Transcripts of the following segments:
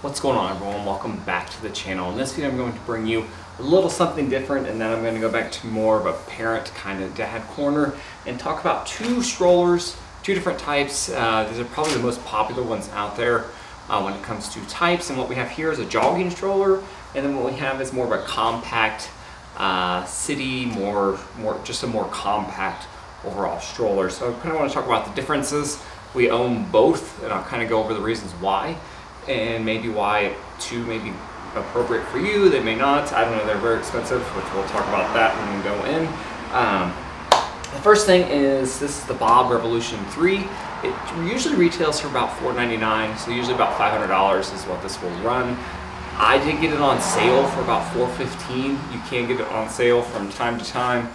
What's going on everyone? Welcome back to the channel. In this video I'm going to bring you a little something different and then I'm going to go back to more of a parent kind of dad corner and talk about two strollers, two different types. Uh, these are probably the most popular ones out there uh, when it comes to types and what we have here is a jogging stroller and then what we have is more of a compact uh, city, more, more, just a more compact overall stroller. So I kind of want to talk about the differences. We own both and I'll kind of go over the reasons why and maybe why two may be appropriate for you, they may not. I don't know, they're very expensive, which we'll talk about that when we go in. Um, the first thing is this is the Bob Revolution 3. It usually retails for about $4.99, so usually about $500 is what this will run. I did get it on sale for about $4.15. You can get it on sale from time to time,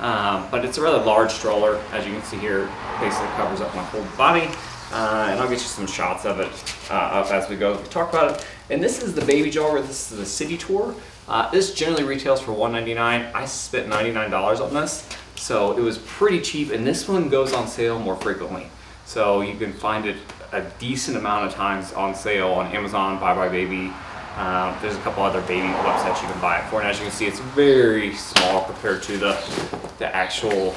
um, but it's a rather large stroller. As you can see here, basically covers up my whole body. Uh, and I'll get you some shots of it uh, up as we go we talk about it. And this is the baby jogger. This is the City Tour. Uh, this generally retails for 199. I spent $99 on this, so it was pretty cheap. And this one goes on sale more frequently. So you can find it a decent amount of times on sale on Amazon, Buy Buy Baby. Um, there's a couple other baby websites you can buy it for. And as you can see, it's very small compared to the, the actual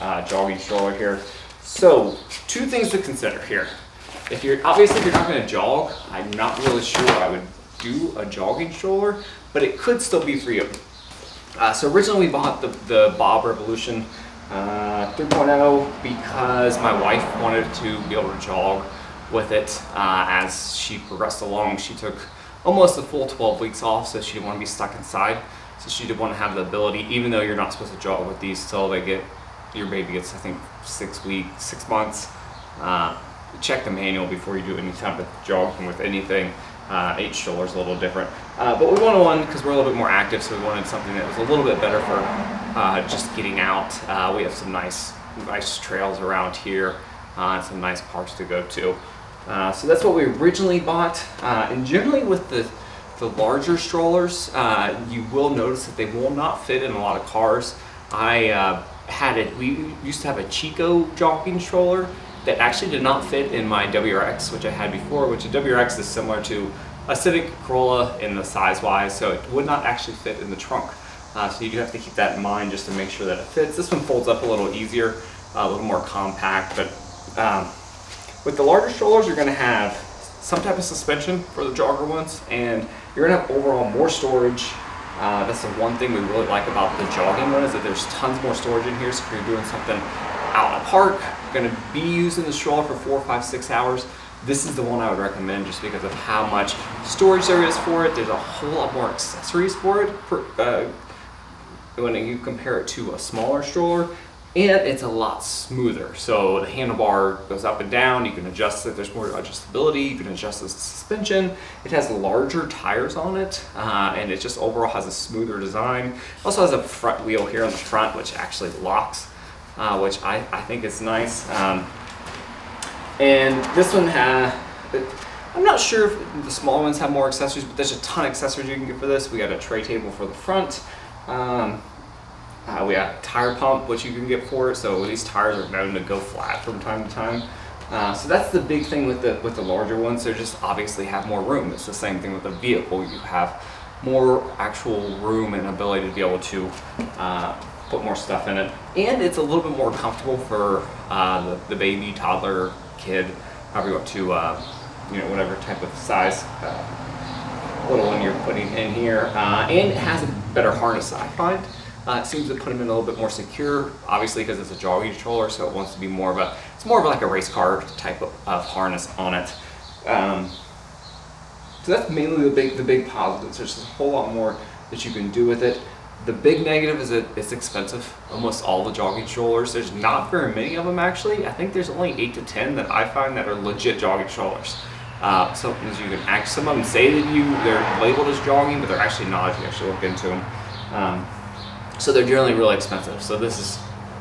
uh, jogging stroller here. So, two things to consider here. If you're obviously if you're not going to jog, I'm not really sure I would do a jogging stroller, but it could still be for you. Uh, so originally we bought the, the Bob Revolution uh, 3.0 because my wife wanted to be able to jog with it uh, as she progressed along. She took almost a full 12 weeks off, so she didn't want to be stuck inside. So she did want to have the ability, even though you're not supposed to jog with these till they get your baby gets, I think, six weeks, six months. Uh, check the manual before you do any type of jogging with anything. Uh, H stroller is a little different. Uh, but we wanted one because we're a little bit more active, so we wanted something that was a little bit better for uh, just getting out. Uh, we have some nice, nice trails around here uh, and some nice parks to go to. Uh, so that's what we originally bought. and generally with the, the larger strollers, you will notice that they will not fit in a lot of cars. I had it, we used to have a Chicco jogging stroller that actually did not fit in my WRX, which I had before, which a WRX is similar to a Civic Corolla in the size-wise, so it would not actually fit in the trunk. Uh, so you do have to keep that in mind just to make sure that it fits. This one folds up a little easier, a little more compact, but um, with the larger strollers, you're gonna have some type of suspension for the jogger ones, and you're gonna have overall more storage, uh, that's the one thing we really like about the jogging one is that there's tons more storage in here. So if you're doing something out in a park, you're to be using the stroller for four, five, six hours, this is the one I would recommend just because of how much storage there is for it. There's a whole lot more accessories for it uh, when you compare it to a smaller stroller and it's a lot smoother. So the handlebar goes up and down, you can adjust it, there's more adjustability, you can adjust the suspension. It has larger tires on it, uh, and it just overall has a smoother design. Also has a front wheel here on the front, which actually locks, uh, which I, I think is nice. Um, and this one has, I'm not sure if the small ones have more accessories, but there's a ton of accessories you can get for this. We got a tray table for the front. Um, uh, we have tire pump, which you can get for it. So these tires are known to go flat from time to time. Uh, so that's the big thing with the with the larger ones. They just obviously have more room. It's the same thing with a vehicle. You have more actual room and ability to be able to uh, put more stuff in it. And it's a little bit more comfortable for uh, the, the, baby, toddler, kid, however you want to, uh, you know, whatever type of size uh, little one you're putting in here. And it has a better harness, I find. Uh, it seems to put them in a little bit more secure, obviously because it's a jogging stroller, so it wants to be more of a, it's more of like a race car type of, of harness on it. Um, so that's mainly the big, the big positives. There's a whole lot more that you can do with it. The big negative is that it's expensive. Almost all the jogging strollers. There's not very many of them actually. I think there's only eight to 10 that I find that are legit jogging strollers. Uh, some, as you can act, some of them say that you, they're labeled as jogging, but they're actually not if you actually look into them. Um, so they're generally really expensive. So this is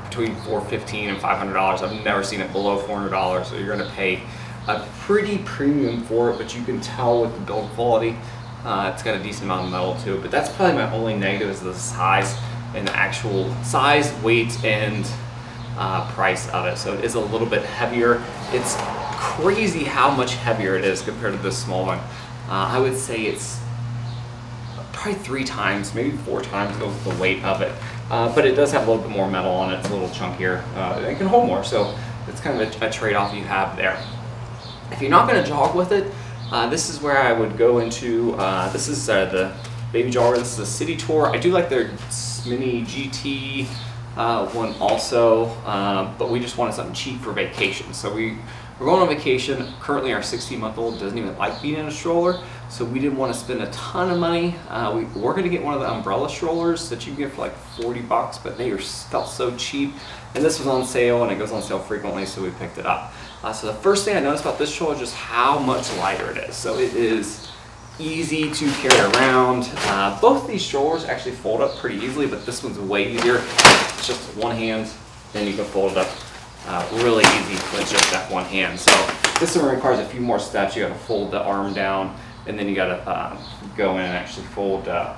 between 415 and $500. I've never seen it below $400. So you're gonna pay a pretty premium for it, but you can tell with the build quality, uh, it's got a decent amount of metal to it. But that's probably my only negative is the size and the actual size, weight, and uh, price of it. So it is a little bit heavier. It's crazy how much heavier it is compared to this small one. Uh, I would say it's probably three times, maybe four times the, the weight of it. Uh, but it does have a little bit more metal on it. It's a little chunkier. Uh, it can hold more, so it's kind of a, a trade-off you have there. If you're not going to jog with it, uh, this is where I would go into. Uh, this is uh, the Baby Jogger. This is a city tour. I do like their mini GT uh, one also, but we just wanted something cheap for vacation. So we we're going on vacation. Currently, our 16 month old doesn't even like being in a stroller, so we didn't want to spend a ton of money. Uh, we, we're going to get one of the umbrella strollers that you can get for like 40 bucks, but they are felt so cheap. And this was on sale, and it goes on sale frequently, so we picked it up. Uh, so the first thing I noticed about this stroller is just how much lighter it is. So it is easy to carry around. Uh, both these strollers actually fold up pretty easily, but this one's way easier. It's just one hand, then you can fold it up uh, really easy with just that one hand. So this one requires a few more steps. You got to fold the arm down, and then you got to um, go in and actually fold, uh,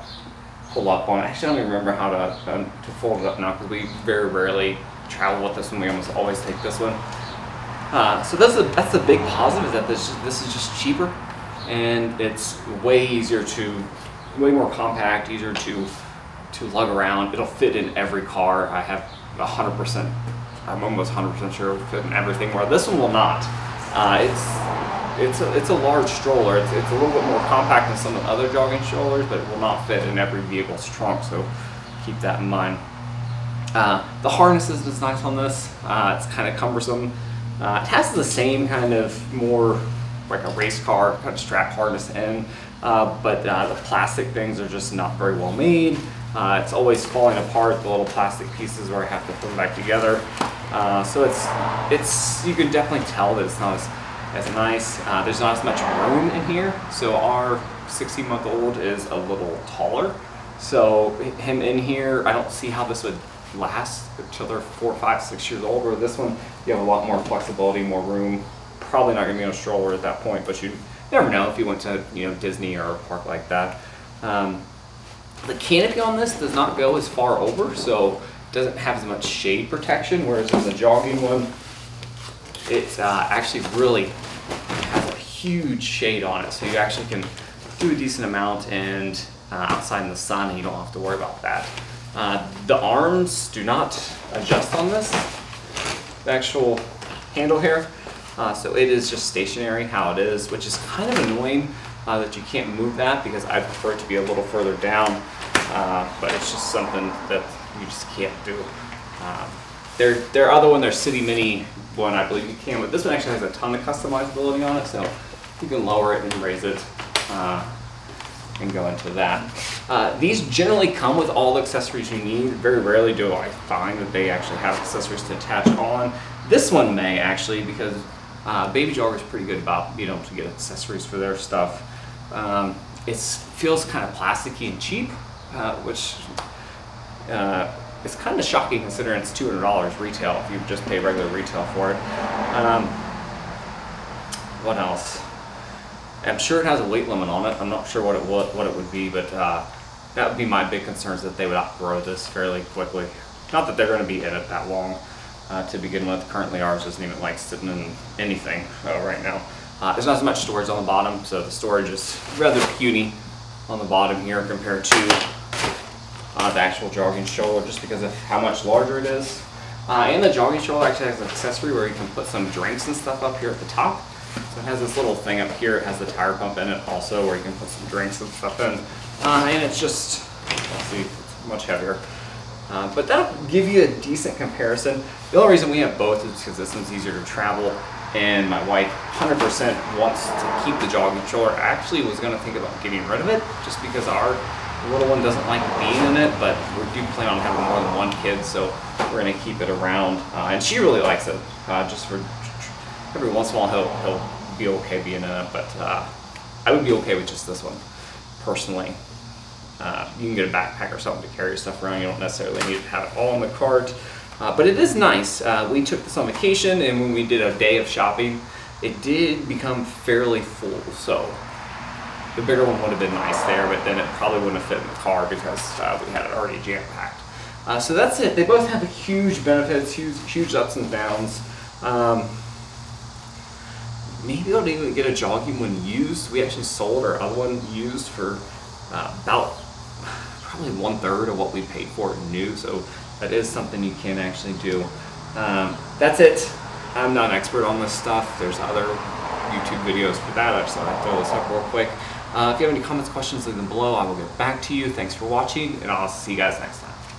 pull up on it. Actually, I don't even remember how to um, to fold it up now because we very rarely travel with this one. We almost always take this one. Uh, so that's the that's the big positive is that this this is just cheaper, and it's way easier to, way more compact, easier to to lug around. It'll fit in every car. I have 100% I'm almost 100% sure it will fit in everything, where this one will not. Uh, it's it's a, it's a large stroller. It's, it's a little bit more compact than some of the other jogging strollers, but it will not fit in every vehicle's trunk, so keep that in mind. Uh, the harness is nice on this. Uh, it's kind of cumbersome. Uh, it has the same kind of more like a race car kind of strap harness in, uh, but uh, the plastic things are just not very well made. Uh, it's always falling apart, the little plastic pieces where I have to put them back together. Uh, so it's, it's, you can definitely tell that it's not as, as nice. Uh, there's not as much room in here. So our 16 month old is a little taller. So him in here, I don't see how this would last until they're four, five, six years old. Or this one, you have a lot more flexibility, more room. Probably not gonna be in a stroller at that point, but you never know if you went to you know Disney or a park like that. Um, the canopy on this does not go as far over, so doesn't have as much shade protection, whereas in the jogging one, it uh, actually really has a huge shade on it, so you actually can do a decent amount and uh, outside in the sun and you don't have to worry about that. Uh, the arms do not adjust on this, the actual handle here, uh, so it is just stationary how it is, which is kind of annoying uh, that you can't move that because I prefer it to be a little further down, uh, but it's just something that you just can't do. Um, their, their other one, their City Mini one, I believe you can, but this one actually has a ton of customizability on it, so you can lower it and raise it uh, and go into that. Uh, these generally come with all the accessories you need. Very rarely do I find that they actually have accessories to attach on. This one may actually because uh, Baby Jogger is pretty good about being able to get accessories for their stuff. Um, it feels kind of plasticky and cheap, uh, which uh, is kind of shocking considering it's $200 retail if you just pay regular retail for it. Um, what else? I'm sure it has a weight limit on it. I'm not sure what it would, what it would be, but uh, that would be my big concern is that they would outgrow this fairly quickly. Not that they're going to be in it that long uh, to begin with. Currently ours isn't even like sitting in anything uh, right now. Uh, there's not as much storage on the bottom, so the storage is rather puny on the bottom here compared to the actual jogging stroller just because of how much larger it is. Uh, and the jogging stroller actually has an accessory where you can put some drinks and stuff up here at the top. So it has this little thing up here. It has the tire pump in it also where you can put some drinks and stuff in. Uh, and it's just, let's see, it's much heavier. Uh, but that'll give you a decent comparison. The only reason we have both is because this one's easier to travel and my wife 100% wants to keep the jogging stroller. I actually was going to think about getting rid of it just because our little one doesn't like being in it, but we do plan on having more than one kid, so we're going to keep it around. Uh, and she really likes it. Uh, just for every once in a while, he'll, he'll be okay being in it, but uh, I would be okay with just this one, personally. Uh, you can get a backpack or something to carry your stuff around. You don't necessarily need to have it all in the cart. Uh, but it is nice. Uh, we took this on vacation, and when we did a day of shopping, it did become fairly full. So the bigger one would have been nice there, but then it probably wouldn't have fit in the car because uh, we had it already jam packed. Uh, so that's it. They both have huge benefits, huge, huge ups and downs. Um, maybe to even get a jogging one used. We actually sold our other one used for uh, about probably one third of what we paid for it new. So that is something you can actually do. Um, that's it. I'm not an expert on this stuff. There's other YouTube videos for that. I just thought I'd throw this up real quick. Uh, if you have any comments, questions, leave them below. I will get back to you. Thanks for watching, and I'll see you guys next time.